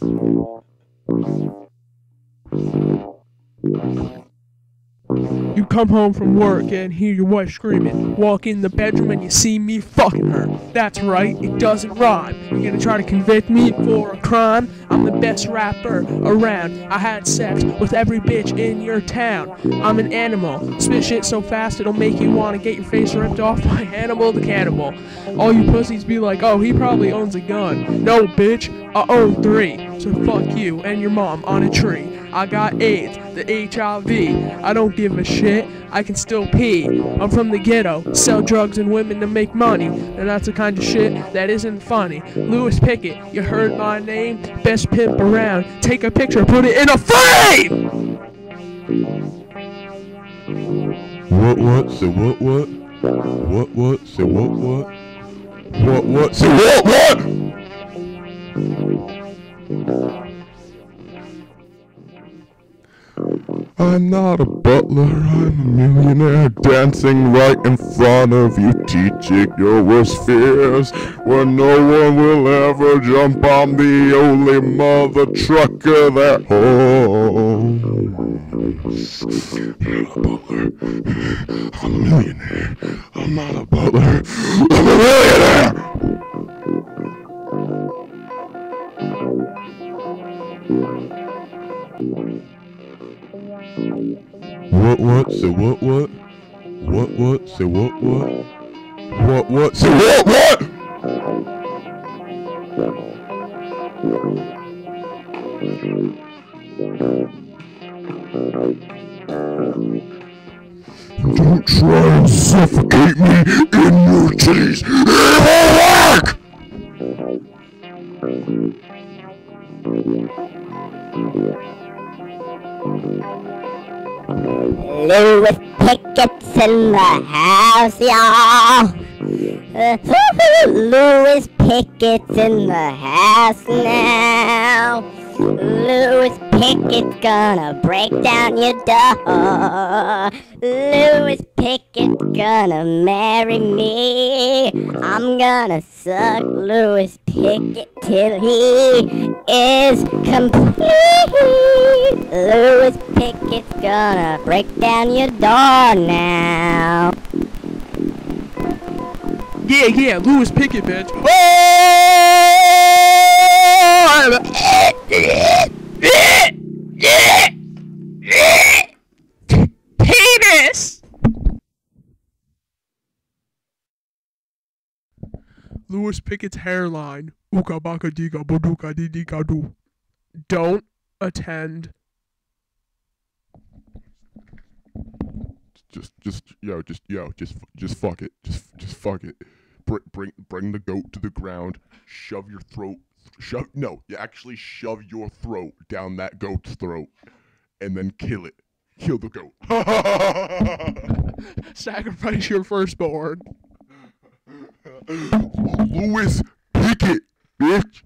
You come home from work and hear your wife screaming. Walk in the bedroom and you see me fucking her. That's right, it doesn't rhyme. You're gonna try to convict me for a crime? I'm the best rapper around. I had sex with every bitch in your town. I'm an animal. Spit shit so fast it'll make you wanna get your face ripped off by Hannibal the Cannibal. All you pussies be like, oh, he probably owns a gun. No, bitch, I own three. So fuck you and your mom on a tree. I got AIDS, the HIV. I don't give a shit. I can still pee. I'm from the ghetto, sell drugs and women to make money. And that's the kind of shit that isn't funny. Lewis Pickett, you heard my name? Best pimp around. Take a picture, put it in a frame! What what? Say what what? What what? Say what what? What what? Say what what? I'm not a butler, I'm a millionaire dancing right in front of you, teaching your worst fears. Where no one will ever jump on the only mother trucker that home. I'm a butler, I'm a millionaire. I'm not a butler, I'm a millionaire! What what? Say what what? What what? Say what what? What what? Say what what? Don't try and suffocate me in your cheese. It won't work! Louis Pickett's in the house, y'all. Louis Pickett's in the house now. Louis Pickett's gonna break down your door. Louis Pickett's gonna marry me. I'm gonna suck Louis Pickett till he is complete. Louis Pickett's gonna break down your door now. Yeah, yeah, Lewis Pickett, bitch. Penis! Lewis Pickett's hairline. Ooka baka dika baduka didika do. Don't attend. Just, just, yo, just, yo, just, just fuck it. Just, just fuck it. Bring, bring, bring the goat to the ground. Shove your throat. Shove. No, you actually shove your throat down that goat's throat, and then kill it. Kill the goat. Sacrifice your firstborn. Louis Pickett, bitch.